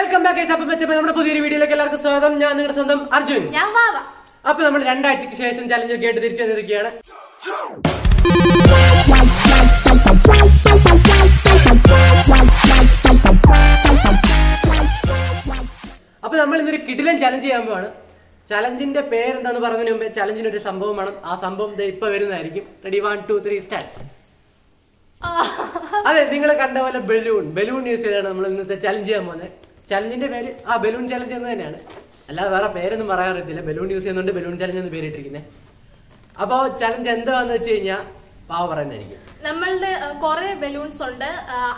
Welcome back അപ്പം വെച്ചപ്പോ നമ്മുടെ പുതിയൊരു വീഡിയോയിലേക്ക് എല്ലാവർക്കും സ്വാഗതം. ഞാൻ നിങ്ങളുടെ സ്വന്തം അർജുൻ. ഞാൻ വാവ. അപ്പൊ നമ്മൾ രണ്ടാഴ്ചക്ക് ശേഷം ചലഞ്ച് ഒക്കെ ആയിട്ട് തിരിച്ചു വന്നിരിക്കുകയാണ്. അപ്പൊ നമ്മൾ ഇന്നൊരു കിടിലൻ ചലഞ്ച് ചെയ്യാൻ പോവാണ്. ചലഞ്ചിന്റെ പേരെന്താന്ന് പറഞ്ഞതിന് മുമ്പേ ചലഞ്ചിന് ഒരു സംഭവം വേണം. ആ സംഭവം ഇപ്പൊ വരുന്നതായിരിക്കും. Ready one two three start അതെ നിങ്ങൾ കണ്ട പോലെ ബലൂൺ ബലൂൺ യൂസ് ചെയ്താണ് നമ്മൾ ഇന്നത്തെ ചലഞ്ച് ചെയ്യാൻ പോകുന്നത്. ചലഞ്ചിന്റെ പേര് ആ ബലൂൺ ചലഞ്ച് എന്ന് തന്നെയാണ്. അല്ലാതെ വേറെ പേരൊന്നും പറയാൻ അറിയത്തില്ല ബലൂൺ യൂസ് ചെയ്യുന്നുണ്ട് ബലൂൺ ചലഞ്ച് എന്ന് പേരിട്ടിരിക്കുന്നത് അപ്പോ ചലഞ്ച് എന്താന്ന് വെച്ച് കഴിഞ്ഞാൽ പാവ പറയുന്നതായിരിക്കും. നമ്മളുടെ കുറെ ബലൂൺസ് ഉണ്ട്.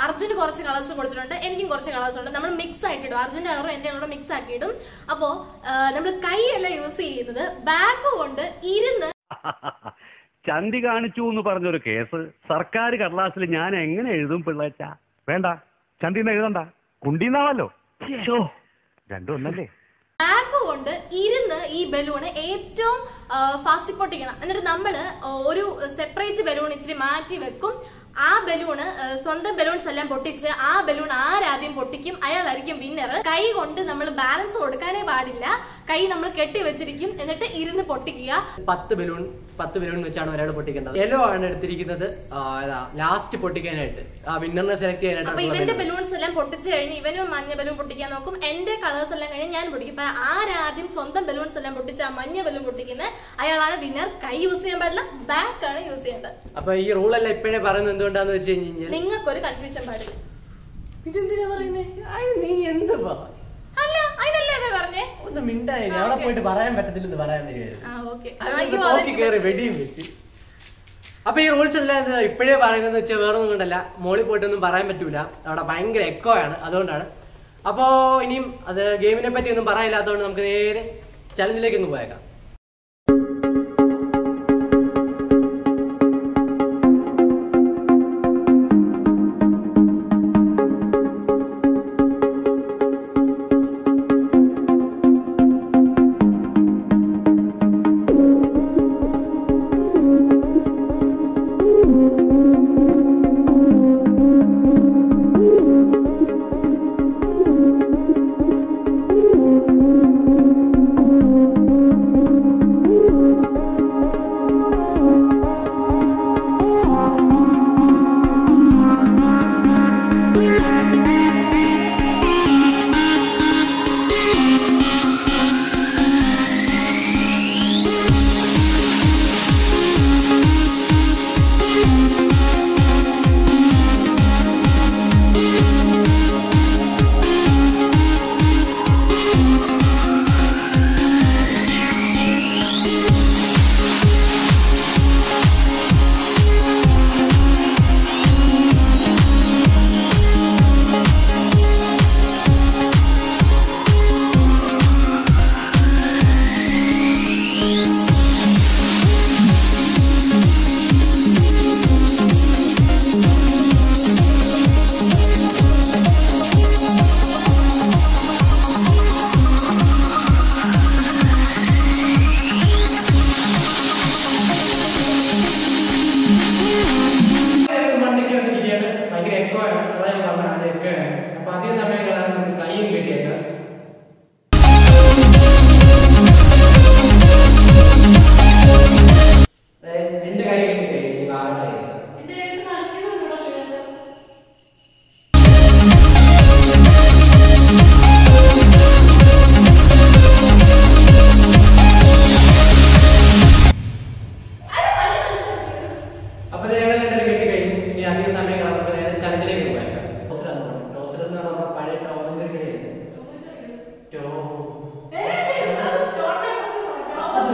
അർജുന് കുറച്ച് കളേഴ്സ് കൊടുത്തിട്ടുണ്ട്. എനിക്കും കുറച്ച് കളേഴ്സ് ഉണ്ട്. നമ്മൾ മിക്സ് ആക്കിയിടും. അർജുന്റെ കളറും എന്റെ കളറും മിക്സ് ആക്കിയിടും. അപ്പോ നമ്മൾ കൈയല്ല യൂസ് ചെയ്യുന്നത്. ബാഗ് കൊണ്ട് ഇരുന്ന് ചന്തി കാണിച്ചു എന്ന് പറഞ്ഞൊരു കേസ്. സർക്കാർ കടലാസിൽ ഞാൻ എങ്ങനെ എഴുതും പിള്ളേച്ച? വേണ്ട. ചന്തിന്ന് എഴുതണ്ട. കുണ്ടിന്നാണല്ലോ. രണ്ടും ഒന്നല്ലേ? ബാഗ് കൊണ്ട് ഇരുന്ന് ഈ ബലൂണ് ഏറ്റവും ഫാസ്റ്റ് പൊട്ടിക്കണം. എന്നിട്ട് നമ്മൾ ഒരു സെപ്പറേറ്റ് ബലൂൺ ഇച്ചിരി മാറ്റി വെക്കും. ആ ബലൂണ് സ്വന്തം ബലൂൺസ് എല്ലാം പൊട്ടിച്ച് ആ ബലൂൺ ആരാദ്യം പൊട്ടിക്കും? അയാളായിരിക്കും വിന്നർ കൈ കൊണ്ട് നമ്മൾ ബാലൻസ് കൊടുക്കാനേ പാടില്ല. കൈ നമ്മൾ കെട്ടി വെച്ചിരിക്കും. എന്നിട്ട് ഇരുന്ന് പൊട്ടിക്കുക. പത്ത് ബലൂൺ പത്ത് ബലൂൺ വെച്ചാണ് ഒരാൾ പൊട്ടിക്കേണ്ടത്. യെല്ലോ ആണ് എടുത്തിരിക്കുന്നത്. ലാസ്റ്റ് പൊട്ടിക്കാനായിട്ട്. ആ വിന്നറിനെ സെലക്ട് അപ്പൊ ഇവന്റെ ബലൂൺസ് എല്ലാം പൊട്ടിച്ചു കഴിഞ്ഞ് ഇവനും മഞ്ഞ ബലൂൺ പൊട്ടിക്കാൻ നോക്കും. എന്റെ കളേഴ്സ് എല്ലാം കഴിഞ്ഞ് ഞാൻ പൊട്ടിക്കും. അപ്പൊ ആരാദ്യം സ്വന്തം ബലൂൺസ് എല്ലാം പൊട്ടിച്ച് ആ മഞ്ഞ ബലൂൺ പൊട്ടിക്കുന്നത് അയാളാണ് വിന്നർ കൈ യൂസ് ചെയ്യാൻ പാടില്ല ബാക്ക് ആണ് യൂസ് ചെയ്യേണ്ടത്. അപ്പൊ ഈ റൂൾ എല്ലാം ഇപ്പോഴേ പറയുന്നത് എന്തുകൊണ്ടാന്ന് വെച്ച് കഴിഞ്ഞാൽ നിങ്ങൾക്കൊരു കൺഫ്യൂഷൻ പാടില്ല. ഇതെന്തിനാ പറയുന്നേ അയ്യോ, നീ എന്ത് അല്ല അതിനല്ലേ അവ പറഞ്ഞേ ഒന്ന് മിണ്ടായി ആ, അവിടെ okay. പോയിട്ട് പറയാൻ പറ്റത്തില്ലെന്ന് പറയാൻ വരികയായിരുന്നു വെടിയും വെച്ച് അപ്പൊ ഈ റൂൾസ് എല്ലാം ഇപ്പോഴേ പറയുന്നത് വെച്ചാൽ വേറെ ഒന്നും കൊണ്ടല്ല. മോളിൽ പോയിട്ടൊന്നും പറയാൻ പറ്റൂല. അവിടെ ഭയങ്കര എക്കോ ആണ്. അതുകൊണ്ടാണ്. അപ്പോ ഇനിയും അത് ഗെയിമിനെ പറ്റി ഒന്നും പറയാനില്ലാത്തതുകൊണ്ട് നമുക്ക് നേരെ ചലഞ്ചിലേക്ക് ഒന്ന് പോയേക്കാം.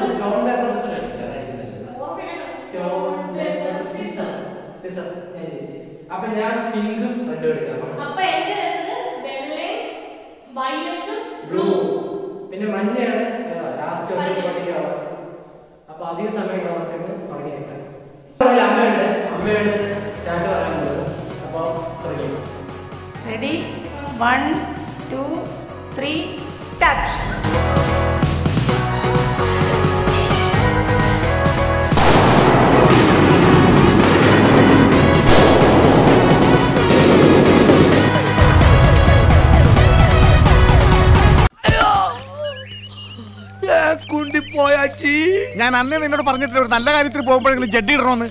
ഞാൻ ജയിച്ചു. അപ്പൊ ഞാൻ പിങ്കും റെഡും എടുക്കാം. അപ്പൊ എന്റെ വെള്ളയും വയലറ്റും ബ്ലൂ പിന്നെ മഞ്ഞയാണ് ലാസ്റ്റ് അപ്പൊ അധിക സമയം നമുക്ക് തുടങ്ങിയേക്കാം അമ്മയുണ്ട്. അമ്മയാണ് സ്റ്റാർട്ട് പറയാൻ പോകുന്നത്. അപ്പൊ തുടങ്ങി Ready? One, two, three, start. കുണ്ടിപ്പോയാച്ചി ഞാൻ അന്നേ നിന്നോട് പറഞ്ഞിട്ടില്ല ഒരു നല്ല കാര്യത്തിൽ പോകുമ്പോഴെങ്കിലും ജഡ്ഡി ഇടണോന്ന്.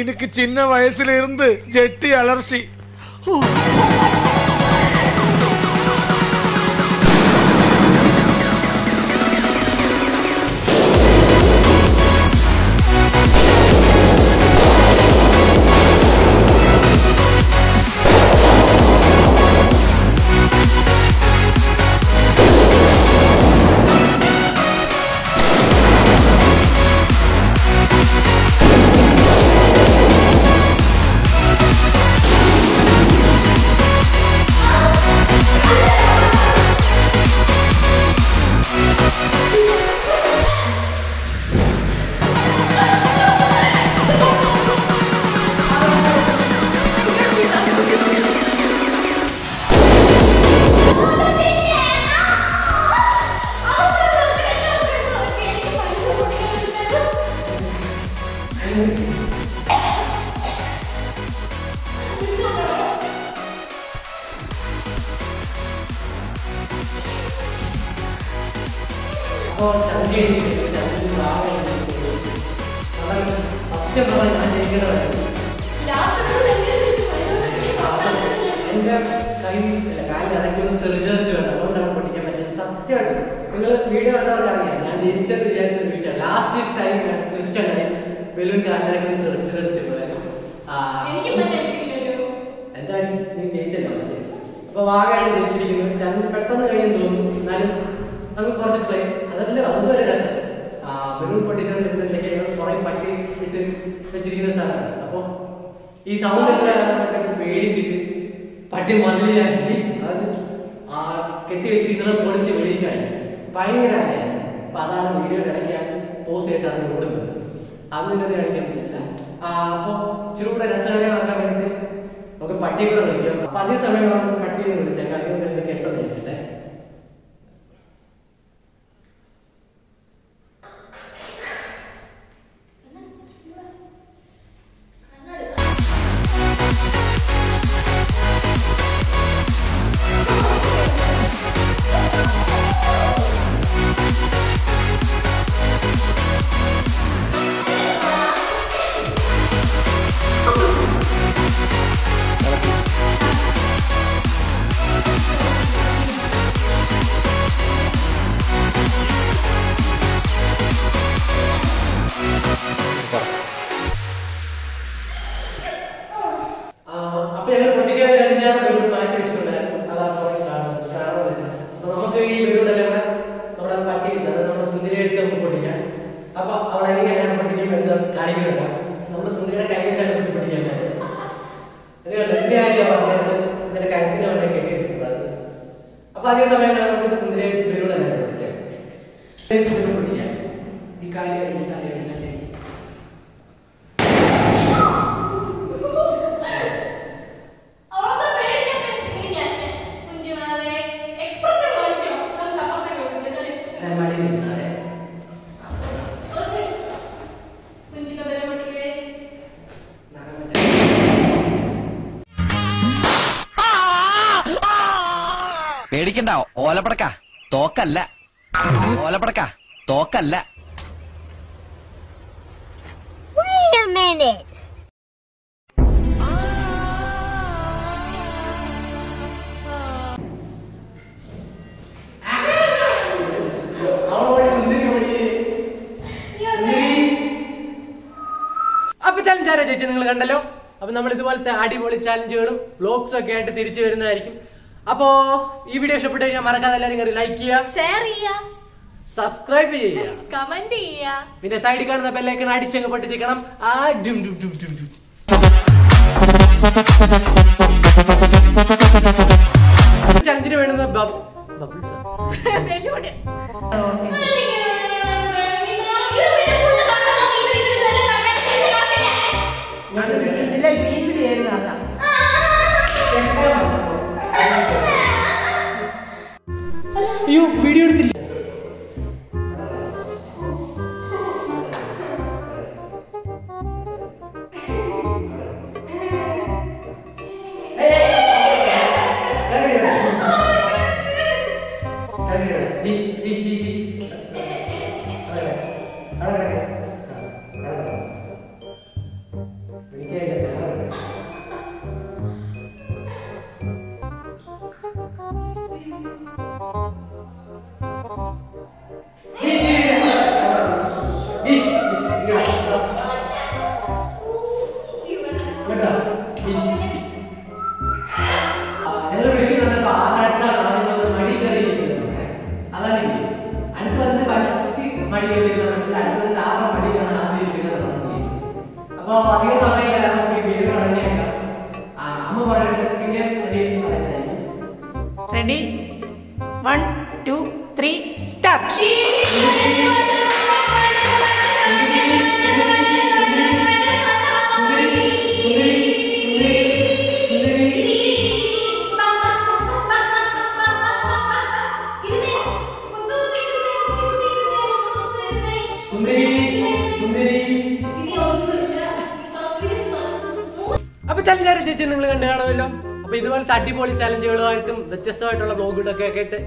എനിക്ക് ചിന്ന വയസ്സിലിരുന്ന് ജെട്ടി അലർച്ചി. അപ്പോ ചന്ദ്രൻ ചന്ദ്രൻ ബാബ സത്യം പറഞ്ഞാൽ ഞാൻ ജയിക്കണമായിരുന്നു പറ്റുന്നത് സത്യമായിട്ട് നിങ്ങൾ വീഡിയോ കണ്ടവർക്ക് അറിയാം ഞാൻ ജയിച്ചത് വിചാരിച്ച നിമിഷം ലാസ്റ്റ് ടൈം ബലൂൺ തെളിച്ച് പോയായിരുന്നു ആ എന്തായാലും നീ ജയിച്ചല്ലോ അപ്പൊ വാഗയാണ് ജയിച്ചിരിക്കുന്നത് ചന്ദ്രൻ പെട്ടെന്ന് കഴിയും തോന്നുന്നു. എന്നാലും നമുക്ക് കുറച്ച് ഫ്ലൈ അതല്ല അതുപോലെ രസം. ബലൂൺ പൊട്ടിച്ചിട്ടുണ്ടെങ്കിൽ കുറെ പട്ടി ഇട്ട് വെച്ചിരിക്കുന്ന സ്ഥലമാണ്. അപ്പൊ ഈ സൗണ്ട് എല്ലാം പേടിച്ചിട്ട് പട്ടി മതിലാക്കി അത് കെട്ടി വെച്ചിരിക്കുന്നത് പൊളിച്ച് വെളിച്ചായി ഭയങ്കര അപ്പൊ അതാണ് വീഡിയോ ഇടയ്ക്ക് പോസ് ചെയ്തിട്ട് അത് കൊടുക്കുന്നത് അത് നിങ്ങൾക്ക് കാണിക്കാൻ പറ്റില്ല. അപ്പൊ ഇച്ചിരി രസകരമാക്കാൻ വേണ്ടിട്ട് നമുക്ക് പട്ടിയെ കൂടെ വിളിക്കാം. അപ്പൊ അതേ സമയം പട്ടിയെ വിളിച്ചേക്കാം. അതുകൊണ്ട് ഞങ്ങൾ പൊട്ടിക്കാൻ അഞ്ചാറ് ബലൂൺ മാറ്റി വെച്ചിട്ടുണ്ടായിരുന്നു അതാ കുറെ കാണും. കാണുന്നില്ല. അപ്പൊ നമുക്ക് ഈ ബലൂൺ എല്ലാം നമ്മുടെ പട്ടി വെച്ച് അത് നമ്മുടെ സുന്ദരി വെച്ച് നമുക്ക് പൊട്ടിക്കാം. അപ്പൊ അവൾ എങ്ങനെയാണ് പൊട്ടിക്കാൻ പറ്റുന്നത് കാണിക്കുന്നുണ്ട്. നമ്മുടെ സുന്ദരിയുടെ കൈ വെച്ചാണ് നമുക്ക് പൊട്ടിക്കാൻ പറ്റുന്നത് ഇത് കാര്യമാണ് സമയം നമുക്ക് സുന്ദരി വെച്ച് ബലൂൺ എല്ലാം പൊട്ടിക്കാം പൊട്ടിക്കാം. ഈ കാര്യം ഈ കാര്യം പേടിക്കണ്ട ഓലപ്പടക്ക. തോക്കല്ല. ഓലപ്പടക്ക തോക്കല്ല. Wait a minute. അപ്പൊ ചലഞ്ചാരോ ആരോ ചേച്ചി നിങ്ങൾ കണ്ടല്ലോ. അപ്പൊ നമ്മൾ ഇതുപോലത്തെ അടിപൊളി ചലഞ്ചുകളും ബ്ലോഗ്സും ഒക്കെ ആയിട്ട് തിരിച്ചു വരുന്നതായിരിക്കും. അപ്പോ ഈ വീഡിയോ ഇഷ്ടപ്പെട്ടു കഴിഞ്ഞാൽ മറക്കാതെ എല്ലാവരും കയറി ലൈക്ക് ചെയ്യുക. ഷെയർ ചെയ്യാ സബ്സ്ക്രൈബ് ചെയ്യുക. കമന്റ് ചെയ്യാ പിന്നെ സൈഡിൽ കാണുന്ന ബെല്ലൈക്കൺ അടിച്ചങ്ങ് പൊട്ടിച്ചിരിക്കണം ആ ഡും ഡും ഡും ഡും ഡും. അയ്യോ വീഡിയോ എടുത്തില്ല. Amen. അടിപൊളി ചലഞ്ചുകളുമായിട്ടും വ്യത്യസ്തമായിട്ടുള്ള ബ്ലോഗുകളൊക്കെ ആയിട്ട്